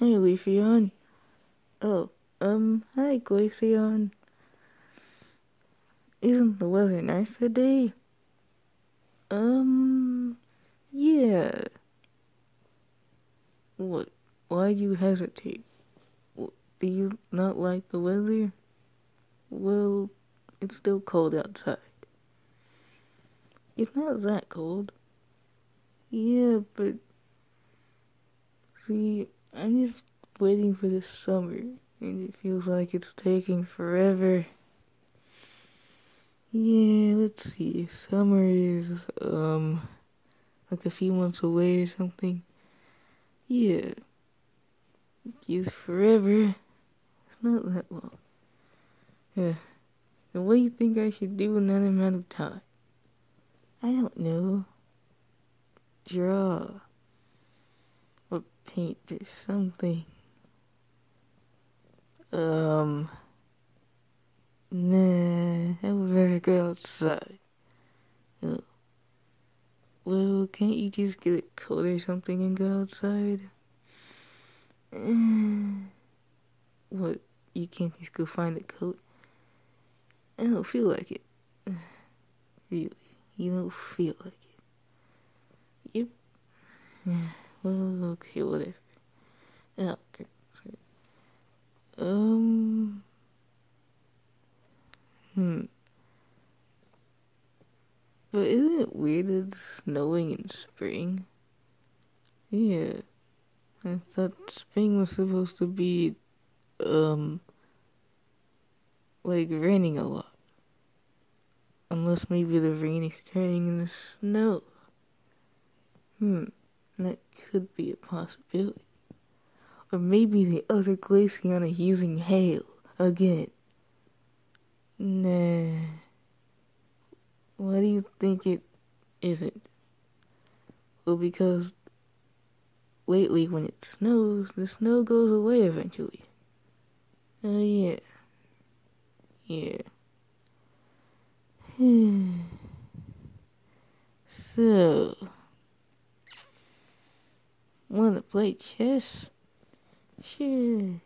Hey, Leafeon. Oh, um, hi, Glaceon. Isn't the weather nice today? Um, yeah. What? Why do you hesitate? Do you not like the weather? Well, it's still cold outside. It's not that cold. Yeah, but see, I'm just waiting for the summer, and it feels like it's taking forever. Yeah, let's see. Summer is um like a few months away or something. Yeah. It's forever. It's not that long. Yeah. And what do you think I should do in that amount of time? I don't know. Draw. Or something. Um. Nah, I would rather go outside. Well, can't you just get a coat or something and go outside? what? You can't just go find a coat? I don't feel like it. Really, you don't feel like it. Yep. well, okay, whatever. Okay. Um. Hmm. But isn't it weird that it's snowing in spring? Yeah. I thought spring was supposed to be, um, like raining a lot. Unless maybe the rain is turning into snow. Hmm, that could be a possibility. Or maybe the other Glaceon is using hail again. Nah. Why do you think it isn't? Well, because lately when it snows, the snow goes away eventually. Oh, yeah. Yeah. so, want to play chess? Sure.